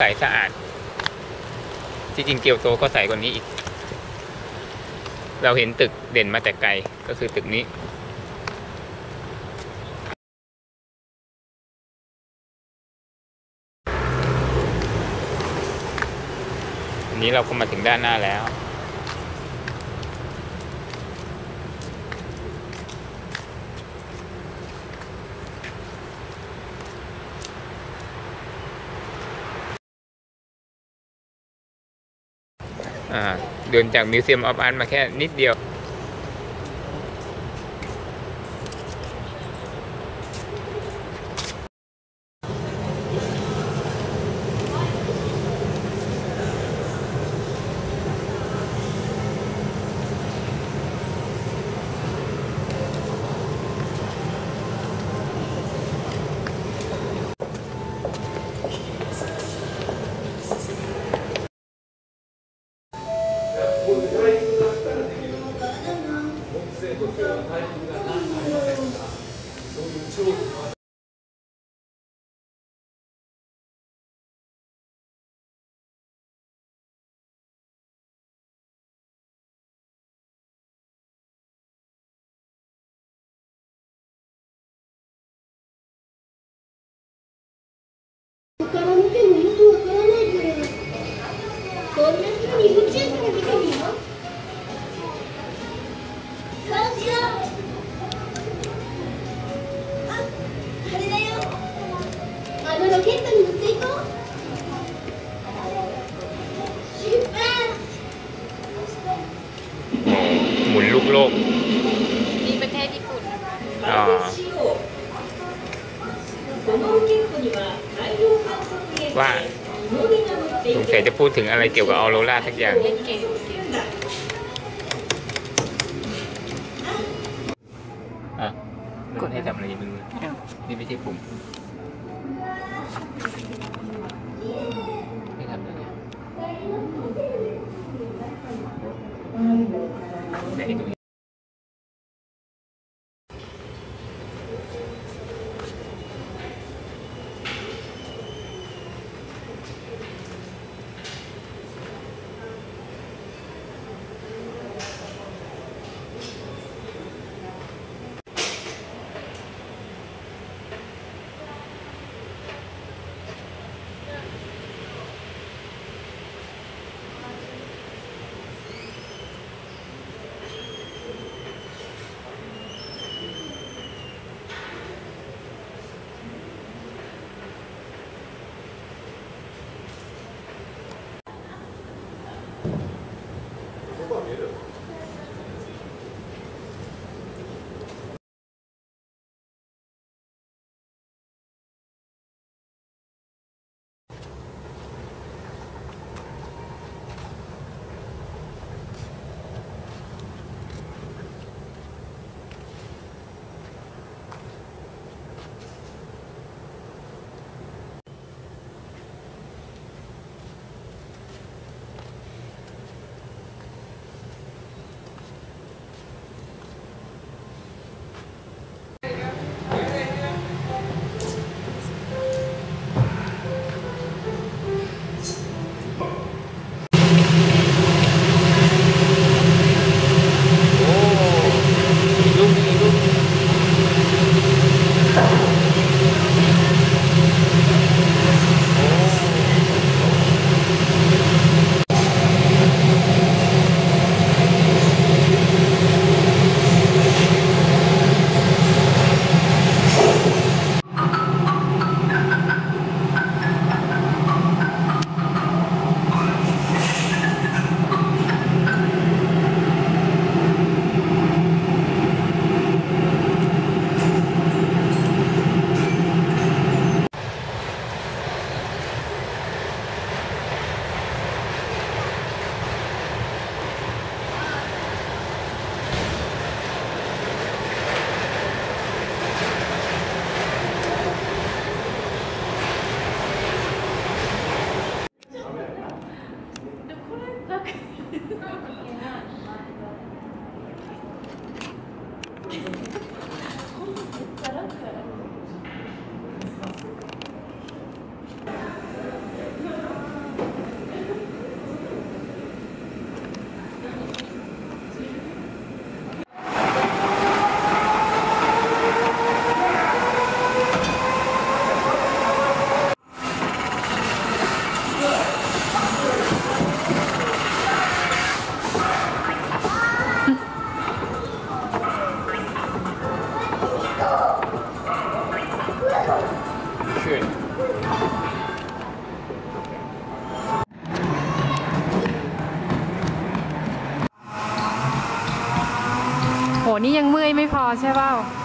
ใสสะอาด ที่จริงเกียวโตก็ใสกว่านี้อีก เราเห็นตึกเด่นมาแต่ไกลก็คือตึกนี้อันนี้เราก็มาถึงด้านหน้าแล้ว เดินจากมิวเซียมออฟอาร์ตมาแค่นิดเดียว あのロケットに乗っていこう出発 หมุนลูกโลก นี่ประเทศญี่ปุ่นนะคะ อ่า このロケットには太陽観測衛星 ว่า 日の出が乗ってい ส る งสัยจะพูดถึงอะไรเกี่ยวกับออโรราสักอย่าง เล่นเกมเกม อ่ะกดให้ทำอะไรยังไม่รู้เลยนี่ไม่ใช่ปุ่ม Thank you. Beautiful. นี่ยังเมื่อยไม่พอใช่เปล่า「